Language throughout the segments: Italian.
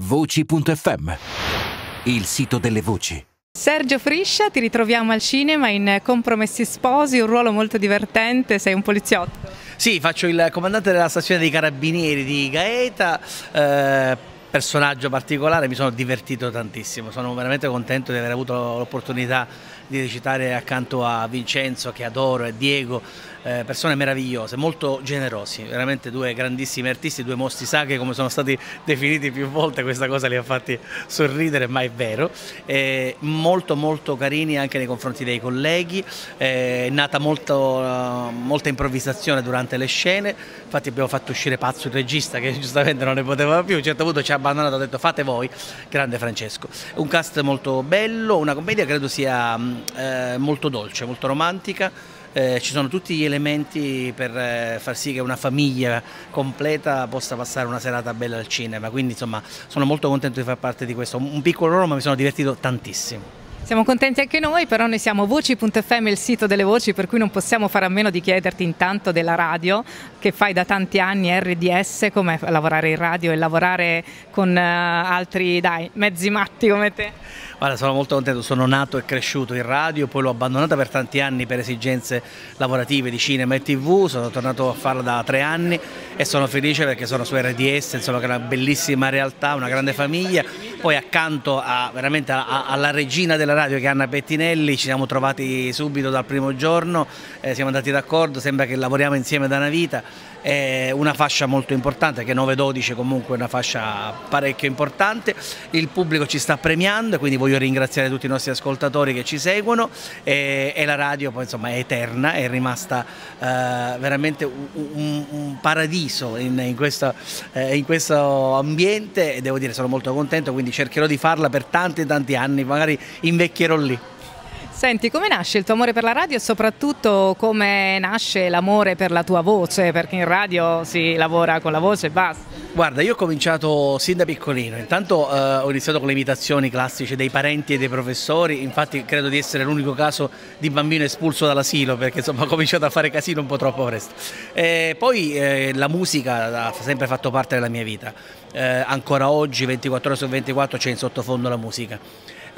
Voci.fm, il sito delle voci. Sergio Friscia, ti ritroviamo al cinema in Compromessi Sposi, un ruolo molto divertente, sei un poliziotto. Sì, faccio il comandante della stazione dei carabinieri di Gaeta. Eh, personaggio particolare, mi sono divertito tantissimo, sono veramente contento di aver avuto l'opportunità di recitare accanto a Vincenzo che adoro e Diego, eh, persone meravigliose, molto generosi, veramente due grandissimi artisti, due mostri sacri come sono stati definiti più volte, questa cosa li ha fatti sorridere ma è vero, eh, molto molto carini anche nei confronti dei colleghi, eh, è nata molto, molta improvvisazione durante le scene, infatti abbiamo fatto uscire Pazzo il regista che giustamente non ne poteva più, a un certo punto ci ha abbandonato, ha detto fate voi, grande Francesco. Un cast molto bello, una commedia credo sia eh, molto dolce, molto romantica, eh, ci sono tutti gli elementi per eh, far sì che una famiglia completa possa passare una serata bella al cinema, quindi insomma sono molto contento di far parte di questo, un piccolo ruolo ma mi sono divertito tantissimo. Siamo contenti anche noi, però noi siamo voci.fm, il sito delle voci, per cui non possiamo fare a meno di chiederti intanto della radio, che fai da tanti anni, RDS, com'è lavorare in radio e lavorare con uh, altri, dai, mezzi matti come te? Guarda, sono molto contento, sono nato e cresciuto in radio, poi l'ho abbandonata per tanti anni per esigenze lavorative di cinema e tv, sono tornato a farla da tre anni e sono felice perché sono su RDS, insomma che è una bellissima realtà, una grande famiglia, poi accanto a, veramente a, alla regina della radio che è Anna Pettinelli ci siamo trovati subito dal primo giorno, eh, siamo andati d'accordo, sembra che lavoriamo insieme da una vita è una fascia molto importante che 9-12 comunque è una fascia parecchio importante, il pubblico ci sta premiando quindi voglio ringraziare tutti i nostri ascoltatori che ci seguono e, e la radio poi insomma è eterna, è rimasta eh, veramente un, un, paradiso in, in, questo, eh, in questo ambiente e devo dire sono molto contento quindi cercherò di farla per tanti tanti anni, magari invecchierò lì. Senti, come nasce il tuo amore per la radio e soprattutto come nasce l'amore per la tua voce? Perché in radio si lavora con la voce e basta. Guarda, io ho cominciato sin da piccolino, intanto eh, ho iniziato con le imitazioni classiche dei parenti e dei professori, infatti credo di essere l'unico caso di bambino espulso dall'asilo perché insomma ho cominciato a fare casino un po' troppo presto. E poi eh, la musica ha sempre fatto parte della mia vita, eh, ancora oggi 24 ore su 24 c'è in sottofondo la musica.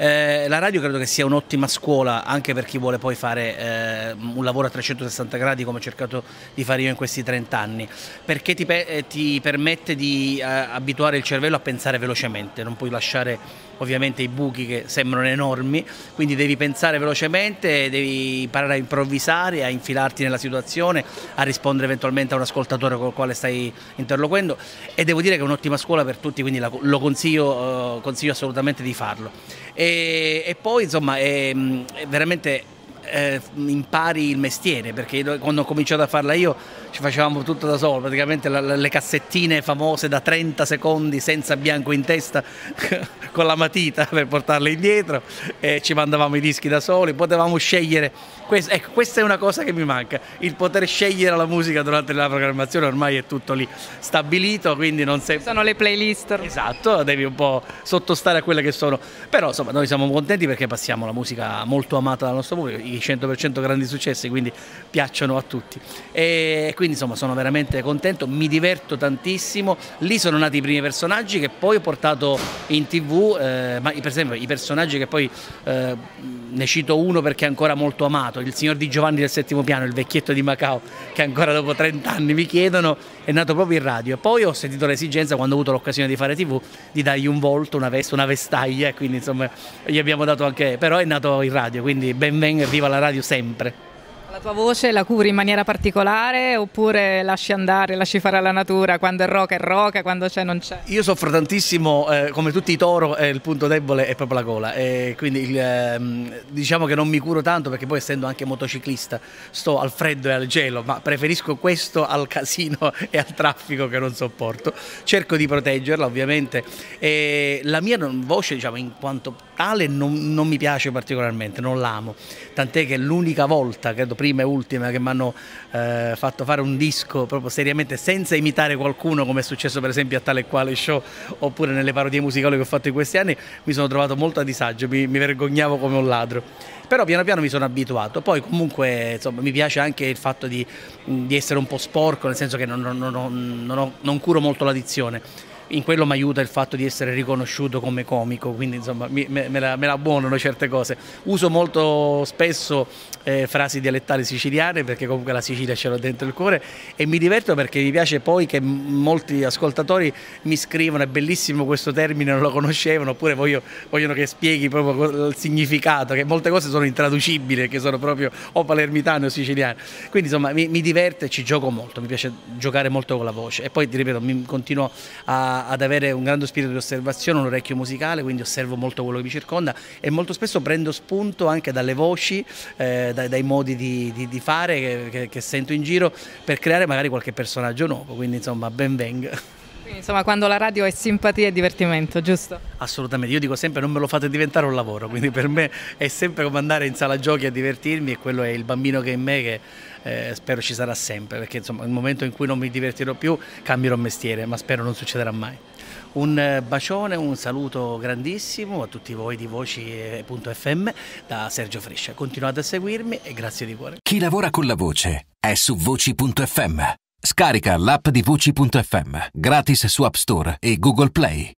Eh, la radio credo che sia un'ottima scuola anche per chi vuole poi fare eh, un lavoro a 360 gradi come ho cercato di fare io in questi 30 anni, perché ti, eh, ti permette di eh, abituare il cervello a pensare velocemente, non puoi lasciare ovviamente i buchi che sembrano enormi, quindi devi pensare velocemente, devi imparare a improvvisare, a infilarti nella situazione, a rispondere eventualmente a un ascoltatore con il quale stai interloquendo. E devo dire che è un'ottima scuola per tutti, quindi lo consiglio, eh, consiglio assolutamente di farlo. E, e poi insomma è, è veramente eh, impari il mestiere perché quando ho cominciato a farla io ci facevamo tutto da solo, praticamente le cassettine famose da 30 secondi senza bianco in testa con la matita per portarle indietro e ci mandavamo i dischi da soli, potevamo scegliere, questo, ecco questa è una cosa che mi manca, il poter scegliere la musica durante la programmazione ormai è tutto lì stabilito, quindi non sei... Sono le playlist. Esatto, devi un po' sottostare a quelle che sono, però insomma noi siamo contenti perché passiamo la musica molto amata dal nostro pubblico, i 100% grandi successi, quindi piacciono a tutti. E quindi insomma sono veramente contento, mi diverto tantissimo, lì sono nati i primi personaggi che poi ho portato in tv, eh, ma per esempio i personaggi che poi eh, ne cito uno perché è ancora molto amato, il signor Di Giovanni del settimo piano, il vecchietto di Macao, che ancora dopo 30 anni mi chiedono, è nato proprio in radio. Poi ho sentito l'esigenza, quando ho avuto l'occasione di fare tv, di dargli un volto, una veste, una vestaglia, quindi insomma gli abbiamo dato anche, però è nato in radio, quindi ben venga e viva la radio sempre. La tua voce la curi in maniera particolare oppure lasci andare, lasci fare alla natura, quando è roca è roca, quando c'è non c'è? Io soffro tantissimo, eh, come tutti i toro, eh, il punto debole è proprio la gola, e quindi il, eh, diciamo che non mi curo tanto perché poi essendo anche motociclista sto al freddo e al gelo, ma preferisco questo al casino e al traffico che non sopporto. Cerco di proteggerla ovviamente e la mia voce diciamo in quanto tale non, non mi piace particolarmente, non l'amo, tant'è che l'unica volta, credo prima e ultima che mi hanno eh, fatto fare un disco proprio seriamente senza imitare qualcuno come è successo per esempio a tale e quale show oppure nelle parodie musicali che ho fatto in questi anni mi sono trovato molto a disagio, mi, mi vergognavo come un ladro. Però piano piano mi sono abituato. Poi comunque insomma, mi piace anche il fatto di, di, essere un po' sporco nel senso che non, non, non, non curo molto l'addizione in quello mi aiuta il fatto di essere riconosciuto come comico, quindi insomma mi, me, me, la, me la buonano certe cose. Uso molto spesso eh, frasi dialettali siciliane perché comunque la Sicilia ce l'ho dentro il cuore e mi diverto perché mi piace poi che molti ascoltatori mi scrivono è bellissimo questo termine, non lo conoscevano, oppure voglio, vogliono che spieghi proprio il significato, che molte cose sono intraducibili, che sono proprio o palermitane o siciliane. Quindi insomma mi, mi diverte e ci gioco molto, mi piace giocare molto con la voce e poi ti ripeto, mi continuo a, ad avere un grande spirito di osservazione, un orecchio musicale, quindi osservo molto quello che mi circonda e molto spesso prendo spunto anche dalle voci, eh, dai, dai, modi di, di, di fare che, che, che, sento in giro per creare magari qualche personaggio nuovo, quindi insomma ben venga. Insomma quando la radio è simpatia e divertimento, giusto? Assolutamente, io dico sempre non me lo fate diventare un lavoro, quindi per me è sempre come andare in sala giochi a divertirmi e quello è il bambino che è in me che eh, spero ci sarà sempre, perché insomma nel momento in cui non mi divertirò più cambierò mestiere, ma spero non succederà mai. Un eh, bacione, un saluto grandissimo a tutti voi di Voci.fm da Sergio Frescia. Continuate a seguirmi e grazie di cuore. Chi lavora con la voce è su Voci.fm. Scarica l'app di Voci.fm gratis su App Store e Google Play.